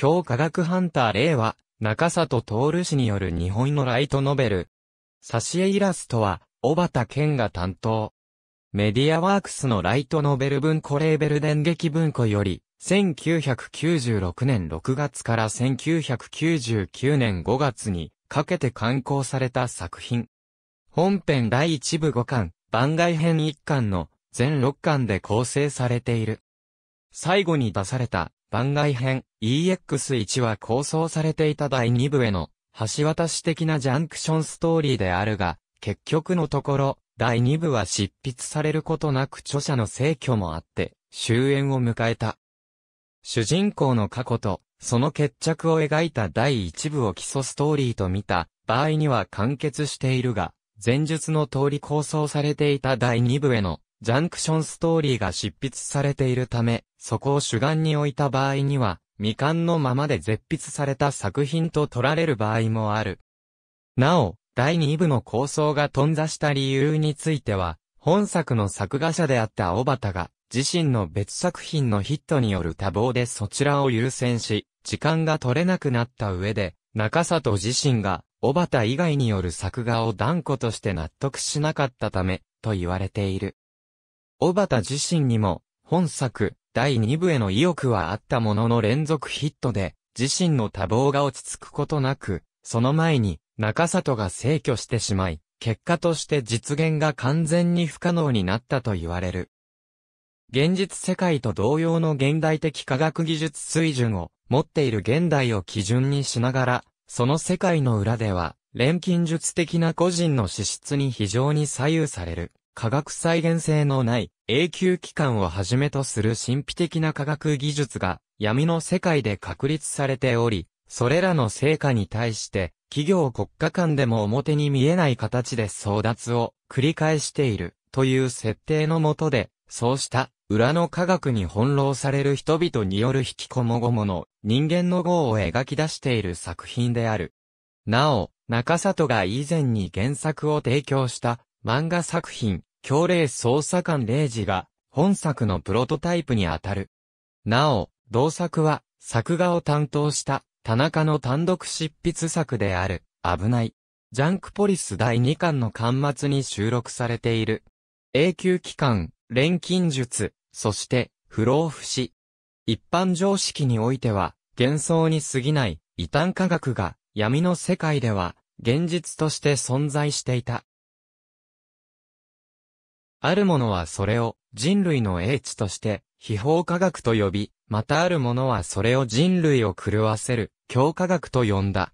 強科学ハンター令和、中里徹氏による日本のライトノベル。挿絵イラストは、小畑健が担当。メディアワークスのライトノベル文庫レーベル電撃文庫より、1996年6月から1999年5月にかけて刊行された作品。本編第1部5巻、番外編1巻の全6巻で構成されている。最後に出された番外編 EX1 は構想されていた第2部への橋渡し的なジャンクションストーリーであるが、結局のところ、第2部は執筆されることなく著者の逝去もあって、終焉を迎えた。主人公の過去と、その決着を描いた第1部を基礎ストーリーと見た場合には完結しているが、前述の通り構想されていた第2部へのジャンクションストーリーが執筆されているため、そこを主眼に置いた場合には、未完のままで絶筆された作品と取られる場合もある。なお、第2部の構想が頓挫した理由については、本作の作画者であった小畑が、自身の別作品のヒットによる多忙でそちらを優先し、時間が取れなくなった上で、中里自身が、小畑以外による作画を断固として納得しなかったため、と言われている。小畑自身にも、本作、第2部への意欲はあったものの連続ヒットで、自身の多忙が落ち着くことなく、その前に、中里が逝去してしまい、結果として実現が完全に不可能になったと言われる。現実世界と同様の現代的科学技術水準を持っている現代を基準にしながら、その世界の裏では、錬金術的な個人の資質に非常に左右される。科学再現性のない永久期間をはじめとする神秘的な科学技術が闇の世界で確立されており、それらの成果に対して企業国家間でも表に見えない形で争奪を繰り返しているという設定のもとで、そうした裏の科学に翻弄される人々による引きこもごもの人間の業を描き出している作品である。なお、中里が以前に原作を提供した漫画作品強霊捜査官0時が本作のプロトタイプにあたる。なお、同作は作画を担当した田中の単独執筆作である危ない。ジャンクポリス第2巻の巻末に収録されている。永久期間、錬金術、そして不老不死。一般常識においては幻想に過ぎない異端科学が闇の世界では現実として存在していた。ある者はそれを人類の英知として秘宝科学と呼び、またある者はそれを人類を狂わせる強科学と呼んだ。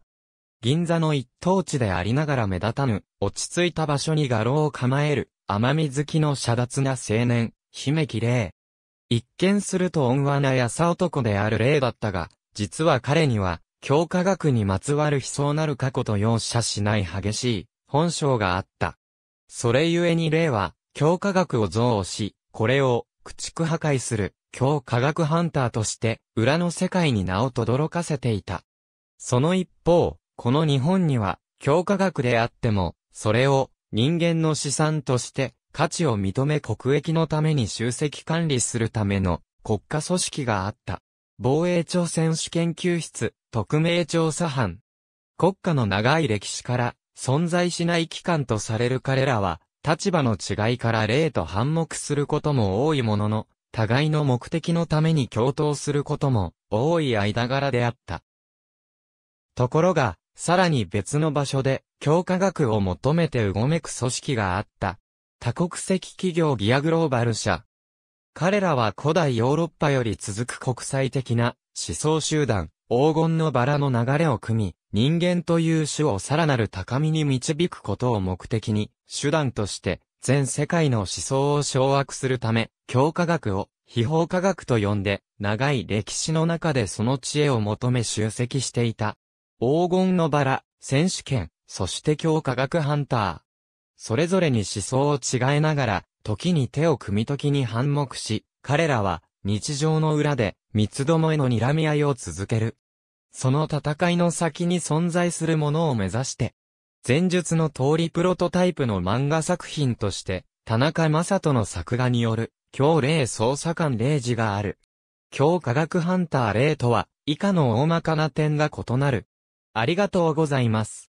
銀座の一等地でありながら目立たぬ、落ち着いた場所に画廊を構える、甘み好きの遮奪な青年、姫木霊。一見すると温和な優男である霊だったが、実は彼には、強科学にまつわる悲壮なる過去と容赦しない激しい本性があった。それゆえに霊は、強化学を憎悪し、これを駆逐破壊する強化学ハンターとして裏の世界に名を轟かせていた。その一方、この日本には強化学であっても、それを人間の資産として価値を認め国益のために集積管理するための国家組織があった。防衛庁選手研究室、特命調査班。国家の長い歴史から存在しない機関とされる彼らは、立場の違いから例と反目することも多いものの、互いの目的のために共闘することも多い間柄であった。ところが、さらに別の場所で、強化学を求めてうごめく組織があった。多国籍企業ギアグローバル社。彼らは古代ヨーロッパより続く国際的な思想集団、黄金のバラの流れを組み、人間という種をさらなる高みに導くことを目的に、手段として全世界の思想を掌握するため、強化学を秘宝科学と呼んで、長い歴史の中でその知恵を求め集積していた。黄金のバラ、選手権、そして強化学ハンター。それぞれに思想を違えながら、時に手を組み時に反目し、彼らは日常の裏で三つどもえの睨み合いを続ける。その戦いの先に存在するものを目指して、前述の通りプロトタイプの漫画作品として、田中正人の作画による、今日霊捜査官霊児がある。強科学ハンター霊とは、以下の大まかな点が異なる。ありがとうございます。